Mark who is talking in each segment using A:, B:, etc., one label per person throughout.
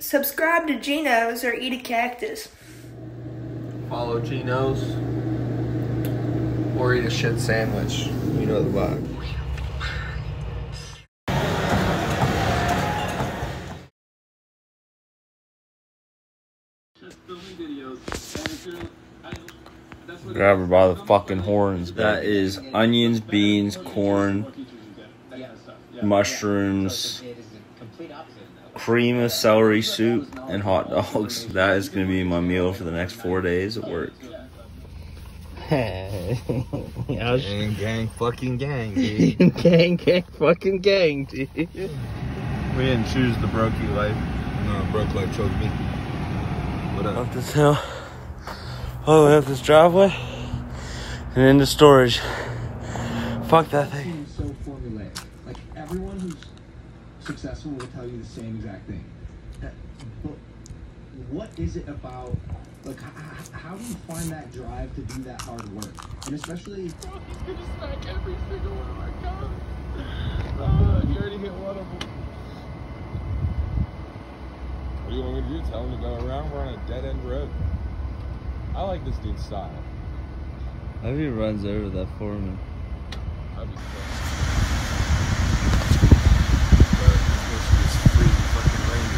A: Subscribe to Gee Knows or eat a cactus.
B: Follow Gee Knows. Or eat a shit sandwich. You know the vibe.
C: Grab her by the fucking horns. That is onions, beans, corn, mushrooms, cream of celery soup, and hot dogs. That is going to be my meal for the next four days at work.
B: Gang, gang, fucking gang, dude.
C: gang, gang, fucking gang, dude.
B: we didn't choose the brokey life. No, broke life chose me. What up?
C: Up this hill, all the way up this driveway, and into storage. Fuck that thing.
D: so formulaic. Like everyone who's successful will tell you the same exact thing. But what is it about? Like, h- h- how do you find that drive to do that hard work? And especially, he's
E: gonna smack every single one of my guns. Uh, you already hit one of them. What do you want me to do? Tell him to go around? We're on a dead end road. I like this dude's style.
C: I hope he runs over that foreman.
E: That'd be sick.
B: But it's supposed to be this freezing fucking rain today. Can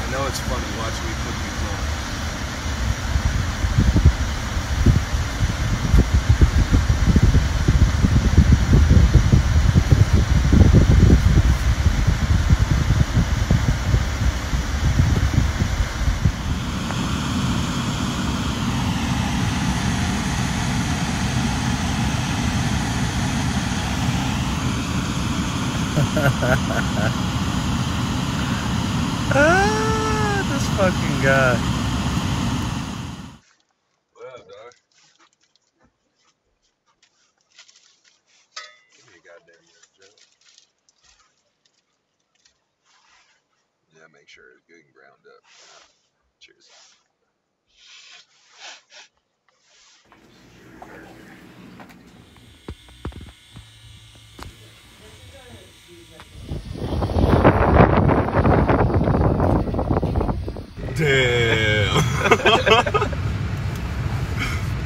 B: I know it's funny watching me put these
C: Ah, this fucking guy.
B: Dog? Give me a goddamn. Yeah, make sure it's good and ground up. Cheers. Damn.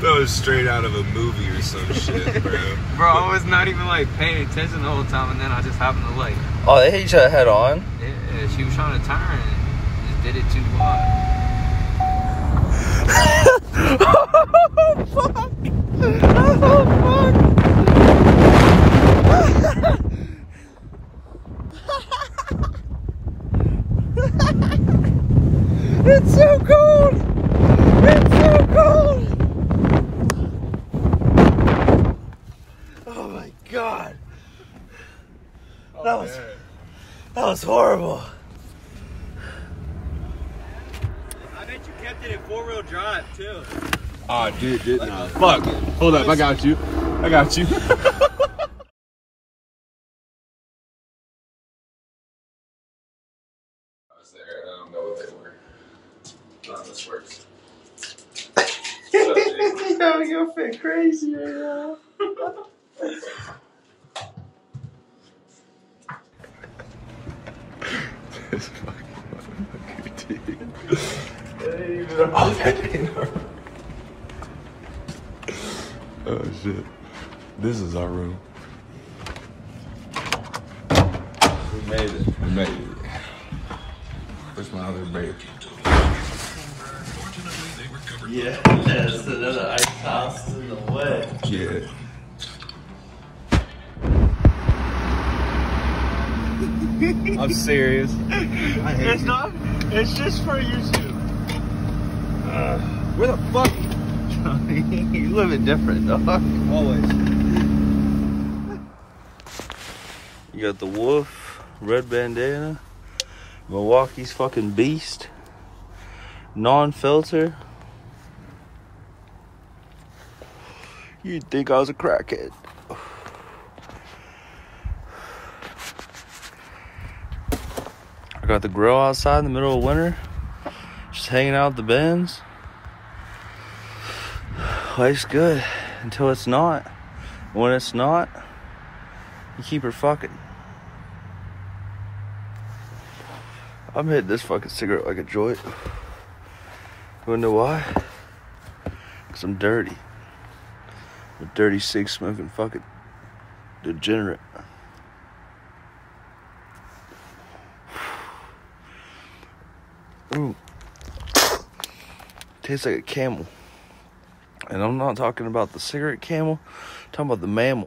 B: that was straight out of a movie or some shit, bro.
F: Bro, I was not even like paying attention the whole time, and then I just happened to like,
C: Oh, they hit each other head on.
F: yeah, she was trying to turn and just did it too wide.
C: It's so cold. It's so cold. Oh my god. That was that was horrible.
F: I bet you kept it in four wheel drive too.
E: Ah, dude, dude, nah. Fuck. Hold up, I got you. I got you. None this works.
C: Yo, you're fit crazy right now.
B: This fucking motherfucker, dude. Oh, that ain't our- Oh shit. This is our room. We made it. We made it. Where's my other babe?
C: Yeah, that's another ice house in the way.
B: Yeah. I'm serious.
C: It's not. It's just for YouTube.
B: Uh, where the fuck?
C: you live it different, dog.
B: Always.
C: You got the wolf, red bandana, Milwaukee's fucking beast, non-filter. You'd think I was a crackhead. I got the grill outside in the middle of winter, just hanging out the bins. Life's good until it's not. When it's not, You keep her fucking. I'm hitting this fucking cigarette like a joint. You wanna know why? Cause I'm dirty. A dirty cig smoking fucking degenerate. Ooh. Tastes like a camel. And I'm not talking about the cigarette camel, I'm talking about the mammal.